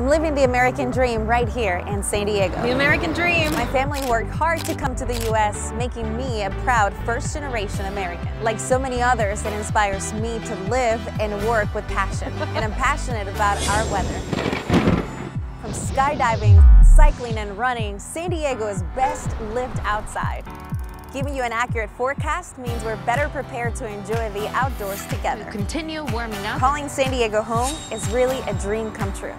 I'm living the American dream right here in San Diego. The American dream. My family worked hard to come to the U.S., making me a proud first generation American. Like so many others, it inspires me to live and work with passion. and I'm passionate about our weather. From skydiving, cycling, and running, San Diego is best lived outside. Giving you an accurate forecast means we're better prepared to enjoy the outdoors together. Continue warming up. Calling San Diego home is really a dream come true.